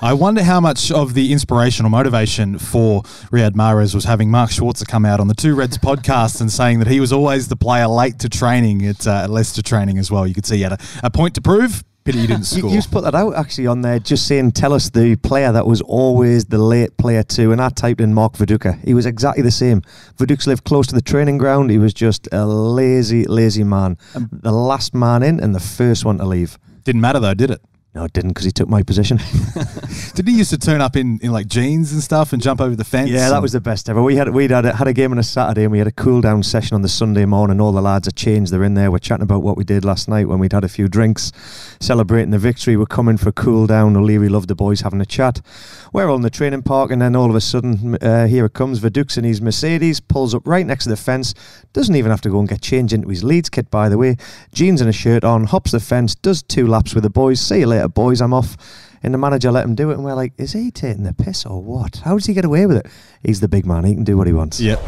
I wonder how much of the inspirational motivation for Riyad Mahrez was having Mark Schwarzer come out on the Two Reds podcast and saying that he was always the player late to training at, uh, at Leicester training as well. You could see he had a, a point to prove. Pity he didn't score. You, have put that out actually on there, just saying, tell us the player that was always the late player too. And I typed in Mark Viduka. He was exactly the same. Viduka lived close to the training ground. He was just a lazy, lazy man. Um, the last man in and the first one to leave. Didn't matter though, did it? No, it didn't because he took my position. Did he used to turn up in, in like jeans and stuff and jump over the fence? Yeah, that was the best ever. We had we had a, had a game on a Saturday and we had a cool down session on the Sunday morning. All the lads are changed. They're in there. We're chatting about what we did last night when we'd had a few drinks, celebrating the victory. We're coming for a cool down. O'Leary loved the boys having a chat. We're all in the training park and then all of a sudden, uh, here it comes. Viduka in his Mercedes pulls up right next to the fence. Doesn't even have to go and get changed into his Leeds kit, by the way. Jeans and a shirt on, hops the fence, does two laps with the boys. See you boys. I'm off. And the manager let him do it, and we're like, is he taking the piss or what? How does he get away with it? He's the big man. He can do what he wants. Yep.